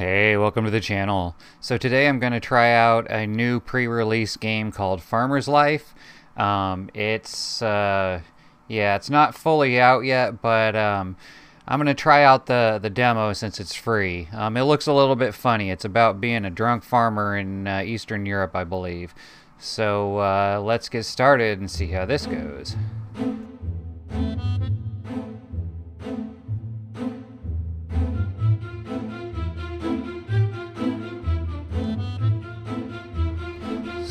Hey, welcome to the channel. So today I'm going to try out a new pre-release game called Farmer's Life. Um, it's, uh, yeah, it's not fully out yet, but um, I'm going to try out the, the demo since it's free. Um, it looks a little bit funny. It's about being a drunk farmer in uh, Eastern Europe, I believe. So uh, let's get started and see how this goes.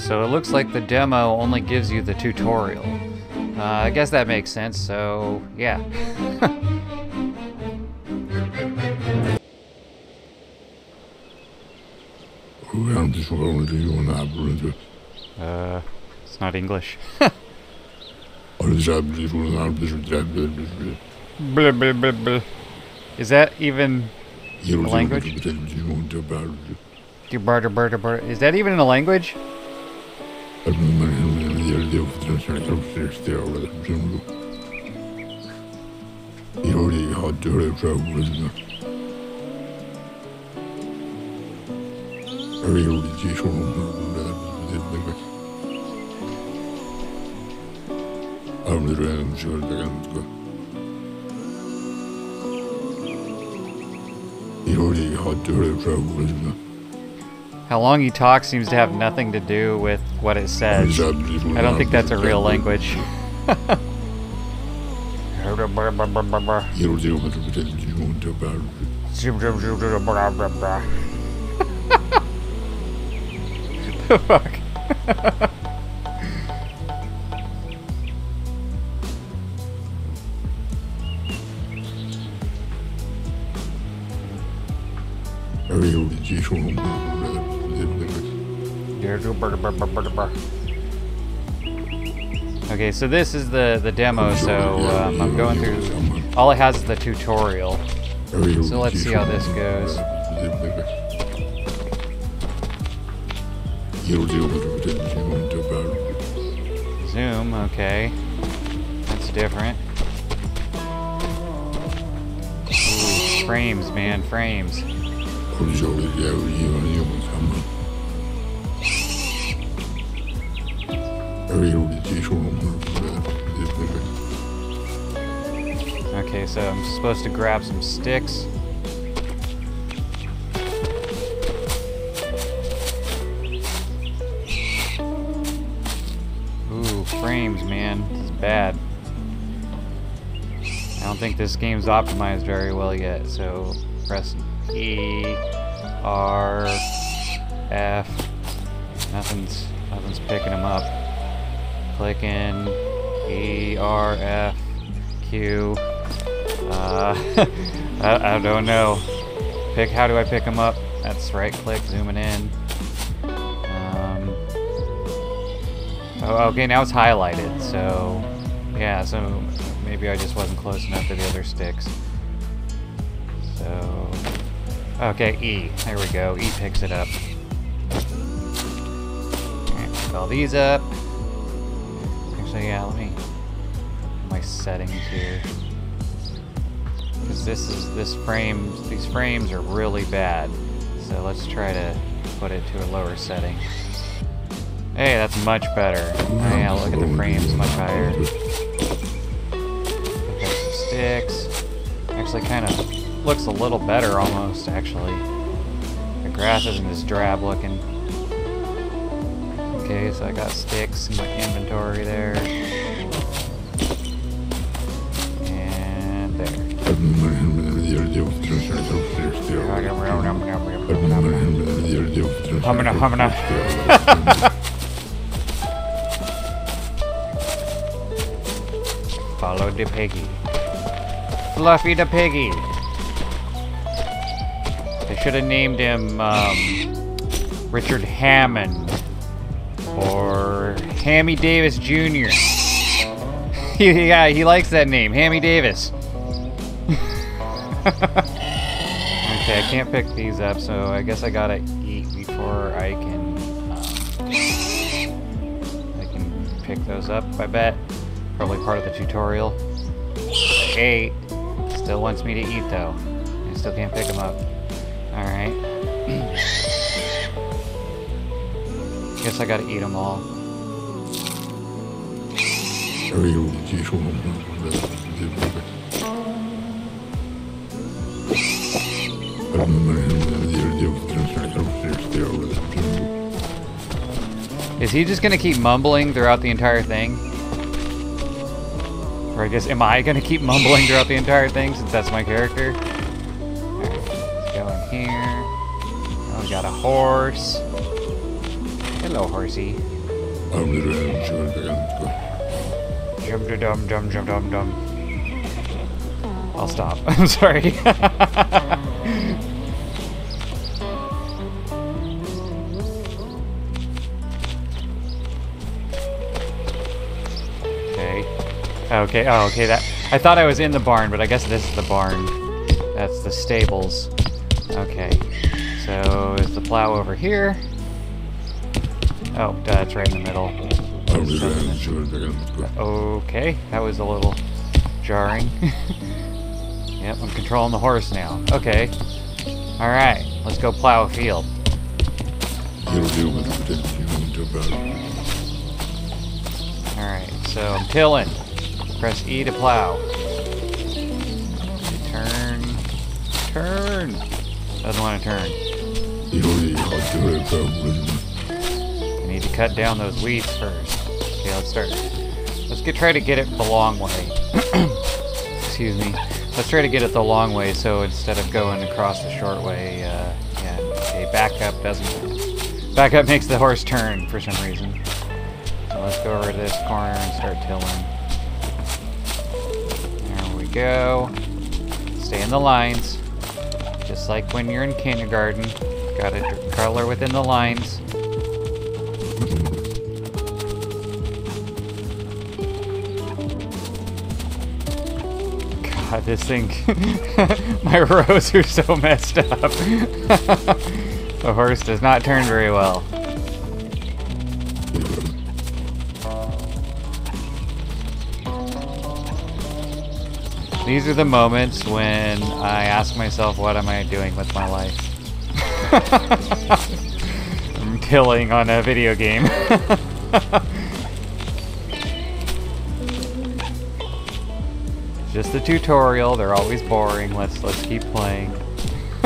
So it looks like the demo only gives you the tutorial. Uh, I guess that makes sense, so yeah. uh, it's not English. Blah, blah, blah, blah. Is that even language? Is that even a language? La permanente medial de obtención subsiste ahora del mundo. Y ahora hay hotdog de fabulosa. Había un dicho en to mundo de la vida de la Hablo de la canción de canto. Y ahora hay hotdog de fabulosa. How long he talks seems to have nothing to do with what it says. I don't think that's a real language. the fuck? Okay, so this is the the demo. So um, I'm going through. All it has is the tutorial. So let's see how this goes. Zoom. Okay, that's different. Ooh, frames, man, frames. Okay, so I'm supposed to grab some sticks. Ooh, frames, man. This is bad. I don't think this game's optimized very well yet, so press E, R, F. Nothing's nothing's picking them up. Clicking E, R, F, Q. Uh, I, I don't know. Pick. How do I pick them up? That's right click, zooming in. Um, oh, okay, now it's highlighted. So, yeah. So maybe I just wasn't close enough to the other sticks. So, okay, E. There we go. E picks it up. Pick all these up. Actually, yeah. Let me my settings here. Because this is this frames these frames are really bad. So let's try to put it to a lower setting. Hey that's much better. Oh, yeah look at the frames much higher. Sticks. Actually kind of looks a little better almost actually. The grass isn't as drab looking okay so I got sticks in my inventory there And there. Humana, humana. Follow the piggy. Fluffy the piggy. They should have named him um, Richard Hammond or Hammy Davis Jr. yeah, he likes that name, Hammy Davis. okay, I can't pick these up, so I guess I gotta eat before I can um, I can pick those up. I bet probably part of the tutorial. Eight still wants me to eat though. I still can't pick them up. All guess I gotta eat them all. Is he just gonna keep mumbling throughout the entire thing? Or I guess, am I gonna keep mumbling throughout the entire thing since that's my character? Right, let's go in here. Oh, we got a horse. Hello, horsey. I'm Jum da dum dum dum dum dum. I'll stop. I'm sorry. okay. Okay. Oh, okay. That I thought I was in the barn, but I guess this is the barn. That's the stables. Okay. So is the plow over here? Oh, duh, it's right in the middle. Okay, that was a little jarring. yep, I'm controlling the horse now. Okay. Alright, let's go plow a field. Alright, so I'm tilling. Press E to plow. Turn. Turn! Doesn't want to turn. Need to cut down those weeds first. Okay, let's start. Let's get try to get it the long way. Excuse me. Let's try to get it the long way so instead of going across the short way, uh, yeah, okay, back up doesn't... Back up makes the horse turn for some reason. So let's go over to this corner and start tilling. There we go. Stay in the lines. Just like when you're in kindergarten. Gotta color within the lines. God, this thing. My rows are so messed up. the horse does not turn very well. These are the moments when I ask myself, what am I doing with my life? I'm killing on a video game. Just a tutorial, they're always boring. Let's let's keep playing.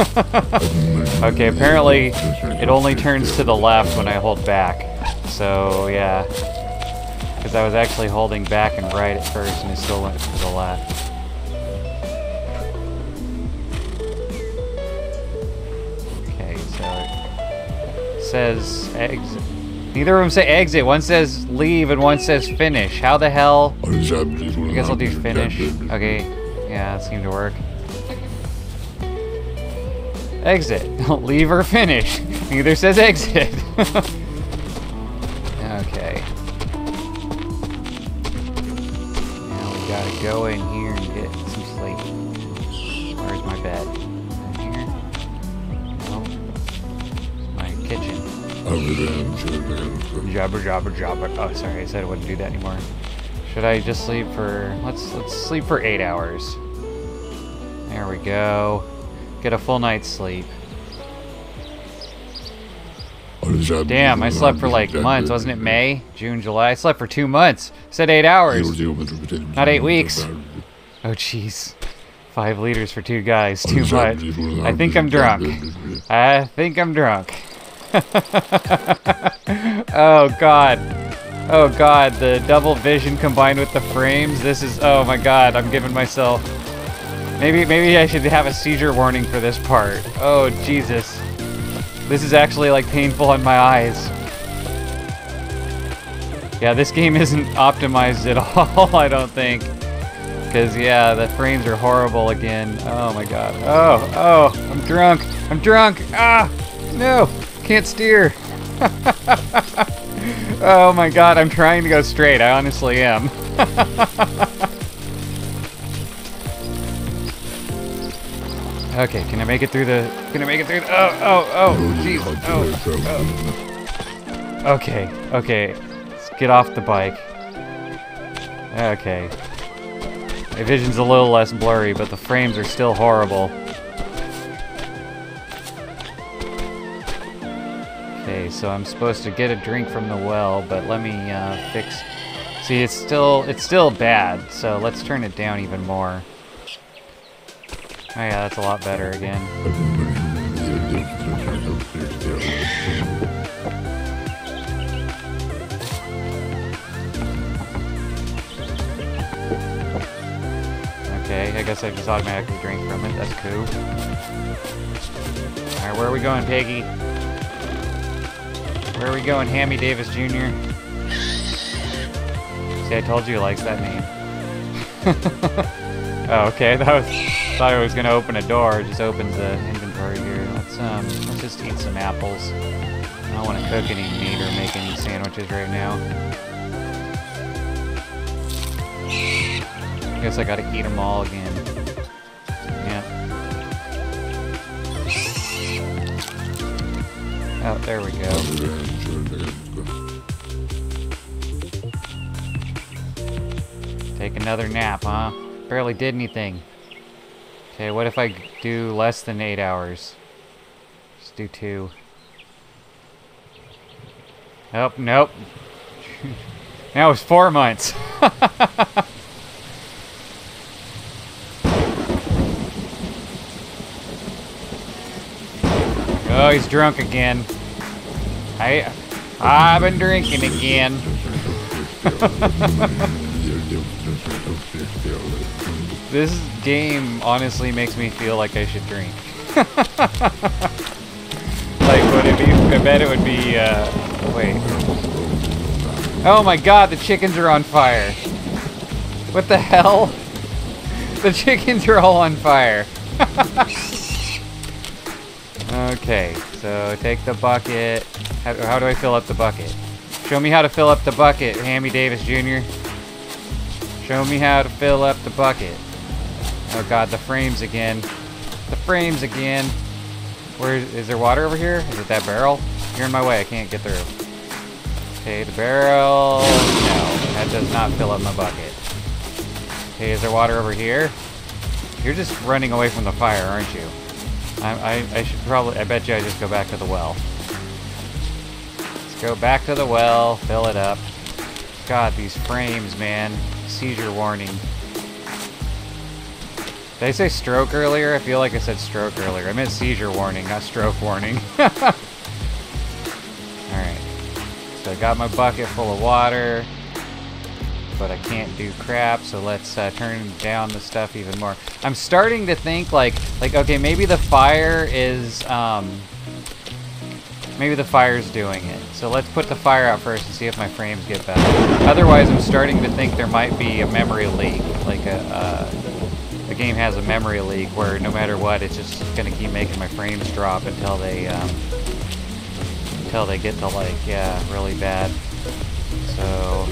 okay, apparently it only turns to the left when I hold back. So, yeah. Because I was actually holding back and right at first and it still went to the left. Okay, so it says exit. Neither of them say exit. One says leave and one says finish. How the hell? I guess I'll do finish. Okay, yeah, that seemed to work. Exit. leave or finish. Neither says exit. okay. Now we gotta go in here and get some sleep. Where's my bed? Jabber jabber jabber. Oh, sorry, I said I wouldn't do that anymore. Should I just sleep for let's let's sleep for eight hours. There we go. Get a full night's sleep. Damn, I slept for like months, wasn't it May? June, July? I slept for two months. said eight hours. Not eight weeks. Oh jeez. Five liters for two guys, too much. I think I'm drunk. I think I'm drunk. Oh god. Oh god, the double vision combined with the frames. This is oh my god, I'm giving myself Maybe maybe I should have a seizure warning for this part. Oh Jesus. This is actually like painful on my eyes. Yeah, this game isn't optimized at all, I don't think. Because, yeah, the frames are horrible again. Oh my god. Oh, oh, I'm drunk. I'm drunk. Ah, no, can't steer. oh my god, I'm trying to go straight. I honestly am. okay, can I make it through the... Can I make it through the... Oh, oh, oh, jeez. Oh, oh. Okay, okay. Let's get off the bike. Okay. My vision's a little less blurry, but the frames are still horrible. So I'm supposed to get a drink from the well, but let me uh, fix... See, it's still it's still bad, so let's turn it down even more. Oh yeah, that's a lot better again. Okay, I guess I just automatically drink from it. That's cool. Alright, where are we going, Peggy? Where are we going, Hammy Davis Jr.? See, I told you he likes that name. oh, okay. That was thought I was gonna open a door. It just opens the inventory here. Let's um, let's just eat some apples. I don't want to cook any meat or make any sandwiches right now. I Guess I gotta eat them all again. Oh, there we go. Take another nap, huh? Barely did anything. Okay, what if I do less than eight hours? Just do two. Nope, nope. now it's four months. oh, he's drunk again. I, I've been drinking again. this game honestly makes me feel like I should drink. like, would it be? I bet it would be. Uh, wait. Oh my God! The chickens are on fire. What the hell? The chickens are all on fire. Okay, so take the bucket. How, how do I fill up the bucket? Show me how to fill up the bucket, Hammy Davis Jr. Show me how to fill up the bucket. Oh god, the frames again. The frames again. Where is, is there water over here? Is it that barrel? You're in my way, I can't get through. Okay, the barrel. No, that does not fill up my bucket. Okay, is there water over here? You're just running away from the fire, aren't you? I, I, I should probably, I bet you I just go back to the well. Let's go back to the well, fill it up. God, these frames, man. Seizure warning. Did I say stroke earlier? I feel like I said stroke earlier. I meant seizure warning, not stroke warning. Alright. So I got my bucket full of water. But I can't do crap, so let's uh, turn down the stuff even more. I'm starting to think like, like okay, maybe the fire is, um, maybe the fire's doing it. So let's put the fire out first and see if my frames get better. Otherwise, I'm starting to think there might be a memory leak, like a, uh, the game has a memory leak where no matter what, it's just gonna keep making my frames drop until they, um, until they get to like, yeah, really bad. So,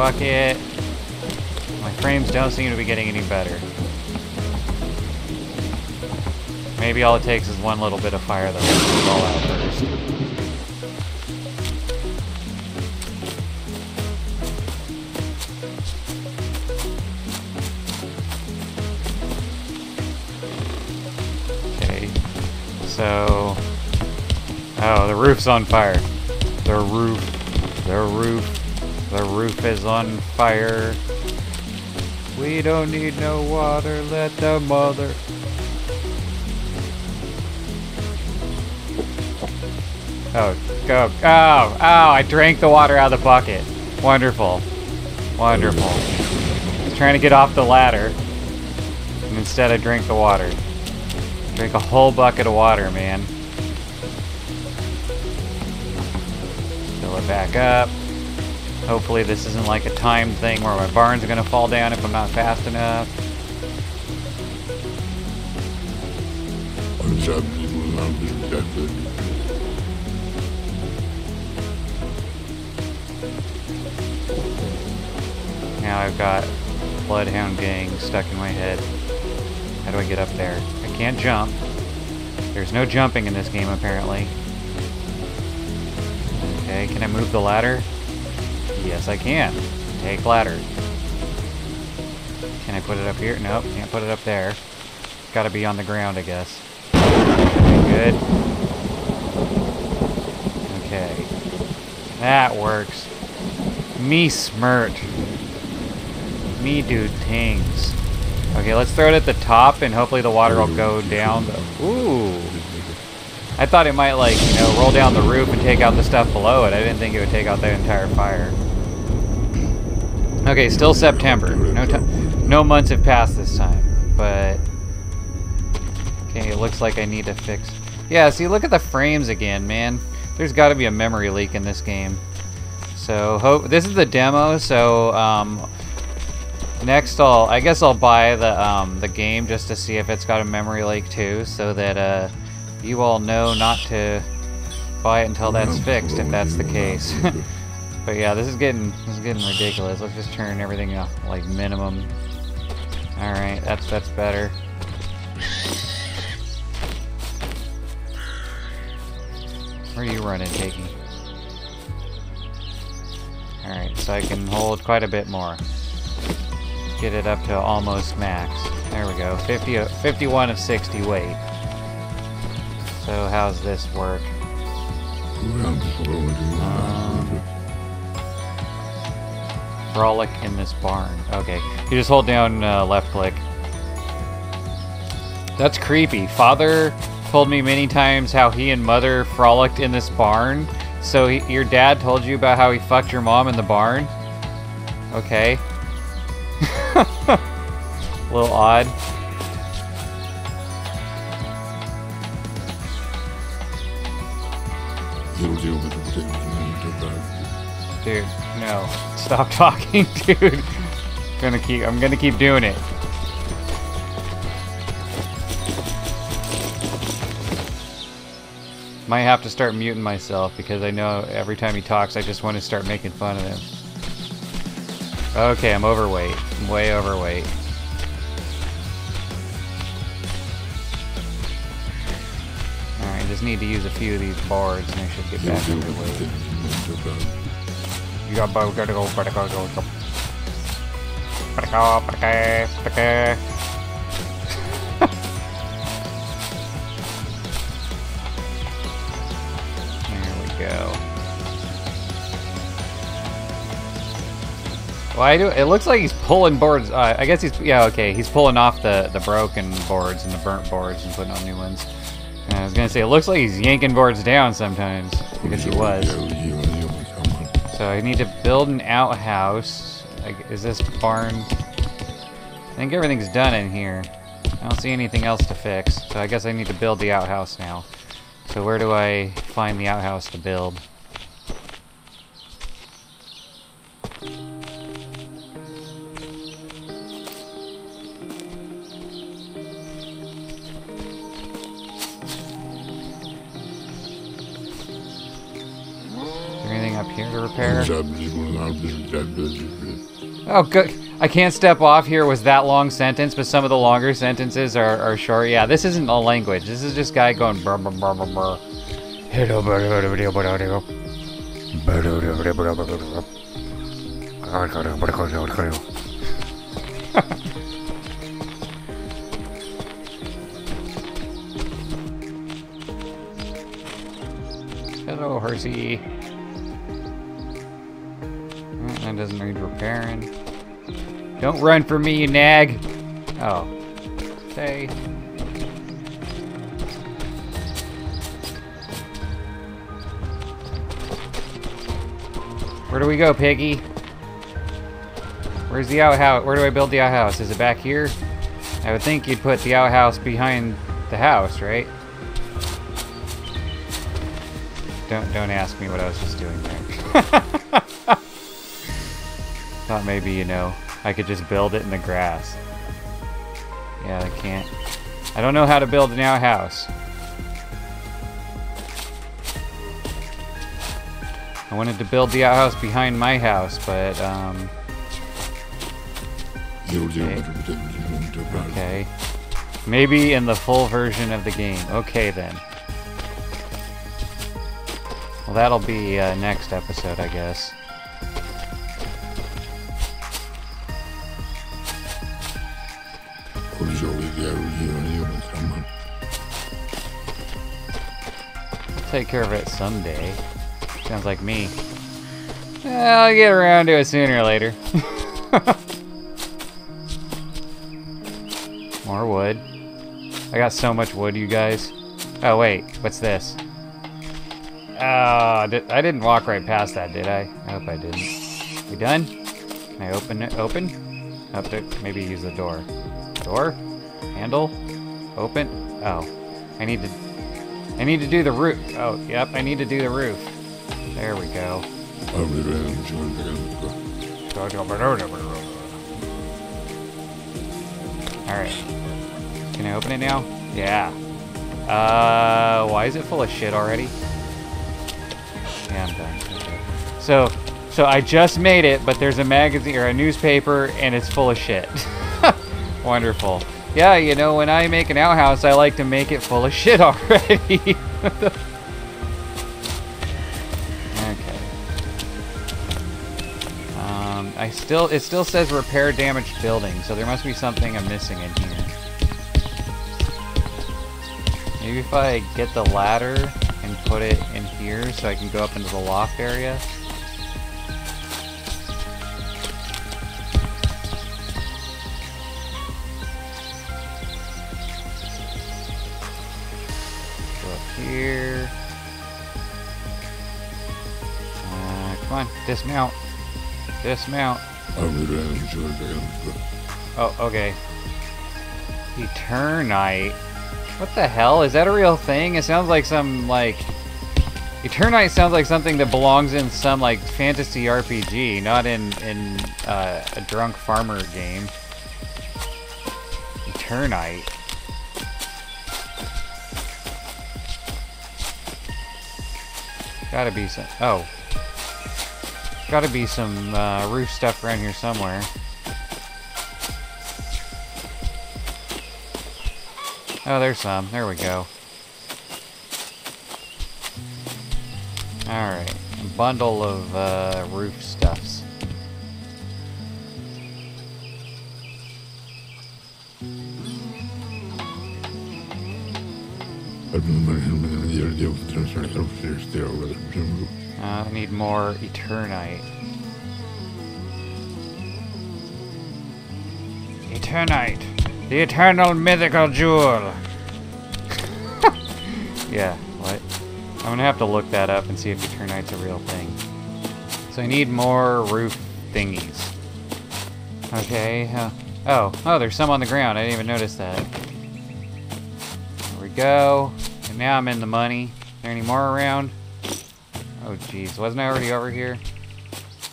bucket. My frames don't seem to be getting any better. Maybe all it takes is one little bit of fire that lets it all out first. Okay. So... Oh, the roof's on fire. The roof. The roof. The roof is on fire. We don't need no water, let the mother. Oh, go. Oh, oh, I drank the water out of the bucket. Wonderful. Wonderful. I was trying to get off the ladder. And instead I drank the water. Drink a whole bucket of water, man. Fill it back up. Hopefully this isn't like a time thing where my barn's are gonna fall down if I'm not fast enough. Now I've got Bloodhound Gang stuck in my head. How do I get up there? I can't jump. There's no jumping in this game apparently. Okay, can I move the ladder? Yes, I can. Take ladder. Can I put it up here? Nope, can't put it up there. Gotta be on the ground, I guess. Good. Okay. That works. Me smirt. Me do things. Okay, let's throw it at the top and hopefully the water will go down. The, ooh. I thought it might like, you know, roll down the roof and take out the stuff below it. I didn't think it would take out the entire fire. Okay, still September. No no months have passed this time, but okay, it looks like I need to fix. Yeah, see, look at the frames again, man. There's got to be a memory leak in this game. So hope this is the demo. So um, next, I'll I guess I'll buy the um, the game just to see if it's got a memory leak too, so that uh, you all know not to buy it until that's fixed if that's the case. but yeah, this is getting this is getting ridiculous. Let's just turn everything up like minimum. All right, that's that's better. Where are you running, Jakey? Alright, so I can hold quite a bit more. Get it up to almost max. There we go. 50, 51 of 60 weight. So how's this work? Um, frolic in this barn. Okay. You just hold down uh, left click. That's creepy. Father told me many times how he and mother frolicked in this barn. So he, your dad told you about how he fucked your mom in the barn? Okay. A little odd. Dude, no. Stop talking, dude. gonna keep I'm gonna keep doing it. Might have to start muting myself because I know every time he talks I just want to start making fun of him. Okay, I'm overweight. I'm way overweight. Alright, just need to use a few of these boards and I should get back into gotta go, gotta go, go, go. Gotta go, gotta go, gotta go. There we go. I do. It looks like he's pulling boards. Uh, I guess he's yeah. Okay, he's pulling off the the broken boards and the burnt boards and putting on new ones. And I was gonna say it looks like he's yanking boards down sometimes because he was. So I need to build an outhouse. Like, is this barn? I think everything's done in here. I don't see anything else to fix. So I guess I need to build the outhouse now. So where do I find the outhouse to build? Oh, good. I can't step off here was that long sentence, but some of the longer sentences are, are short. Yeah, this isn't a language. This is just guy going brr brr brr brr brr. Hello, brr, doesn't need repairing. Don't run for me, you nag. Oh. Okay. Where do we go, Piggy? Where's the outhouse? Where do I build the outhouse? Is it back here? I would think you'd put the outhouse behind the house, right? Don't don't ask me what I was just doing there. Thought maybe, you know, I could just build it in the grass. Yeah, I can't. I don't know how to build an outhouse. I wanted to build the outhouse behind my house, but, um... Okay. Maybe in the full version of the game. Okay, then. Well, that'll be uh, next episode, I guess. Take care of it someday. Sounds like me. I'll get around to it sooner or later. More wood. I got so much wood, you guys. Oh, wait. What's this? Oh, di- I didn't walk right past that, did I? I hope I didn't. We done? Can I open it? Open? Up to maybe use the door. Door? Handle? Open? Oh. I need to I need to do the roof. Oh, yep, I need to do the roof. There we go. Alright. Can I open it now? Yeah. Uh, why is it full of shit already? Yeah, I'm done. Okay. So, so I just made it, but there's a magazine or a newspaper, and it's full of shit. Wonderful. Yeah, you know, when I make an outhouse, I like to make it full of shit already. okay. Um, I still, it still says repair damaged building, so there must be something I'm missing in here. Maybe if I get the ladder and put it in here so I can go up into the loft area. Here. Uh, come on, dismount. Dismount. Abi ben şöyle Oh, okay. Eternite. What the hell? Is that a real thing? It sounds like some, like... Eternite sounds like something that belongs in some, like, fantasy RPG, not in, in uh, a drunk farmer game. Eternite. Gotta be some... Oh. Gotta be some uh, roof stuff around here somewhere. Oh, there's some. There we go. Alright. A bundle of uh, roof stuffs. Uh, I need more Eternite. Eternite! The eternal mythical jewel! yeah, what? I'm gonna have to look that up and see if Eternite's a real thing. So I need more roof thingies. Okay, uh, oh, oh, there's some on the ground. I didn't even notice that. Go. And now I'm in the money. there any more around? Oh, jeez. Wasn't I already over here?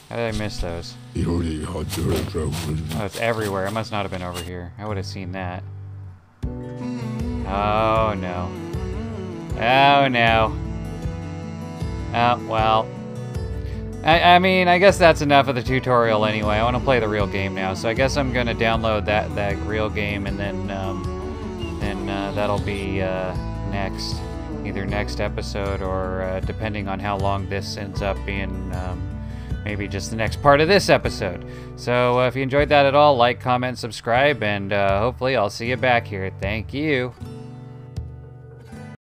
How did I miss those? İyi hadi travel. Oh, it's everywhere. It must not have been over here. I would have seen that. Oh, no. Oh, no. Oh, well. I, I mean, I guess that's enough of the tutorial anyway. I want to play the real game now, so I guess I'm going to download that, that real game, and then, um, that'll be uh, next. Either next episode, or uh, depending on how long this ends up being, um, maybe just the next part of this episode. So uh, if you enjoyed that at all, like, comment, subscribe, and uh, hopefully I'll see you back here. Thank you.